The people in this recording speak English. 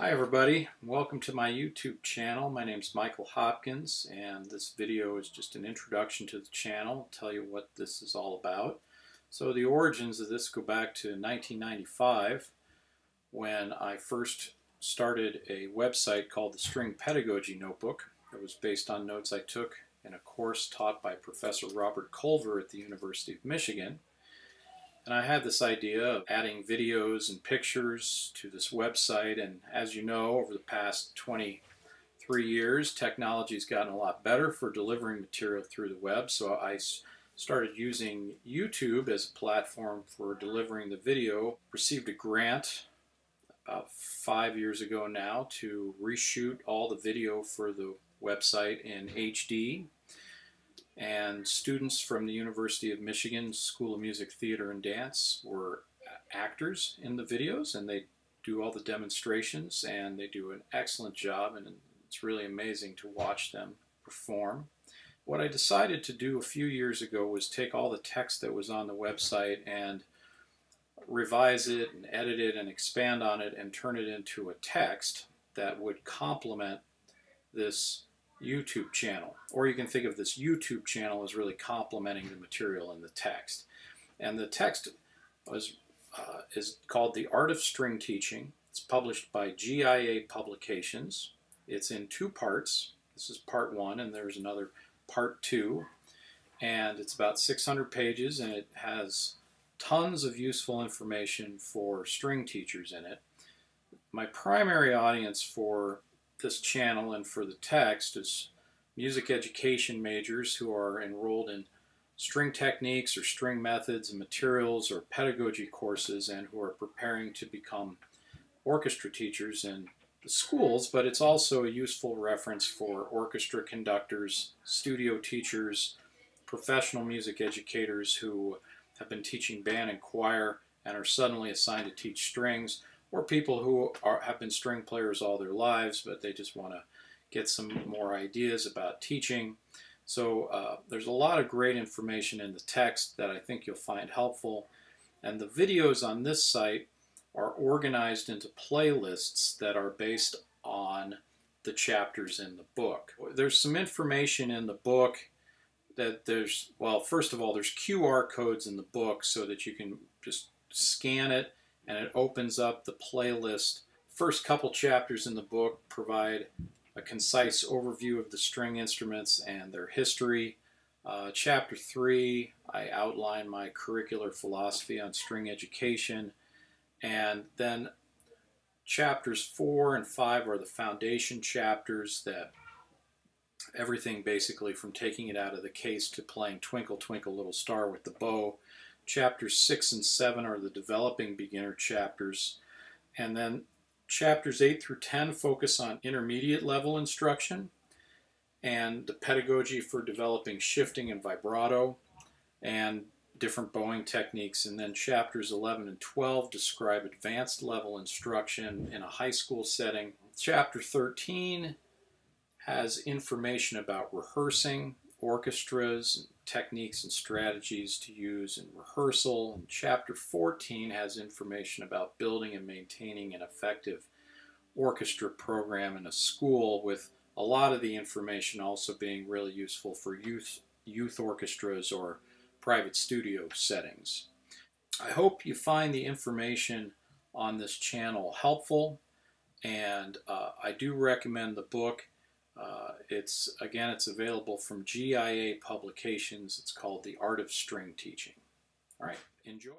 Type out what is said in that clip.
Hi everybody, welcome to my YouTube channel. My name is Michael Hopkins and this video is just an introduction to the channel, I'll tell you what this is all about. So the origins of this go back to 1995 when I first started a website called the String Pedagogy Notebook. It was based on notes I took in a course taught by Professor Robert Culver at the University of Michigan. And I had this idea of adding videos and pictures to this website. And as you know, over the past 23 years, technology's gotten a lot better for delivering material through the web. So I started using YouTube as a platform for delivering the video. Received a grant about five years ago now to reshoot all the video for the website in HD and students from the University of Michigan School of Music, Theater, and Dance were actors in the videos, and they do all the demonstrations, and they do an excellent job, and it's really amazing to watch them perform. What I decided to do a few years ago was take all the text that was on the website and revise it and edit it and expand on it and turn it into a text that would complement this YouTube channel. Or you can think of this YouTube channel as really complementing the material in the text. And the text was, uh, is called The Art of String Teaching. It's published by GIA Publications. It's in two parts. This is part one, and there's another part two. And it's about 600 pages, and it has tons of useful information for string teachers in it. My primary audience for this channel and for the text is music education majors who are enrolled in string techniques or string methods and materials or pedagogy courses and who are preparing to become orchestra teachers in the schools, but it's also a useful reference for orchestra conductors, studio teachers, professional music educators who have been teaching band and choir and are suddenly assigned to teach strings, or people who are, have been string players all their lives, but they just want to get some more ideas about teaching. So uh, there's a lot of great information in the text that I think you'll find helpful. And the videos on this site are organized into playlists that are based on the chapters in the book. There's some information in the book that there's, well, first of all, there's QR codes in the book so that you can just scan it and it opens up the playlist. First couple chapters in the book provide a concise overview of the string instruments and their history. Uh, chapter 3, I outline my curricular philosophy on string education. And then chapters 4 and 5 are the foundation chapters that everything basically from taking it out of the case to playing Twinkle Twinkle Little Star with the bow Chapters 6 and 7 are the developing beginner chapters. And then chapters 8 through 10 focus on intermediate level instruction and the pedagogy for developing shifting and vibrato and different bowing techniques. And then chapters 11 and 12 describe advanced level instruction in a high school setting. Chapter 13 has information about rehearsing, orchestras, and techniques and strategies to use in rehearsal. And chapter 14 has information about building and maintaining an effective orchestra program in a school with a lot of the information also being really useful for youth, youth orchestras or private studio settings. I hope you find the information on this channel helpful and uh, I do recommend the book uh, it's again, it's available from GIA Publications. It's called The Art of String Teaching. All right, enjoy.